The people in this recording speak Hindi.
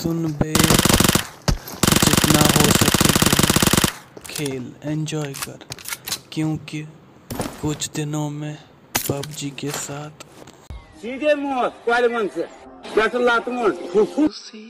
सुन बे जितना हो सके खेल एंजॉय कर क्योंकि कुछ दिनों में पबजी के साथ सीधे मौत से।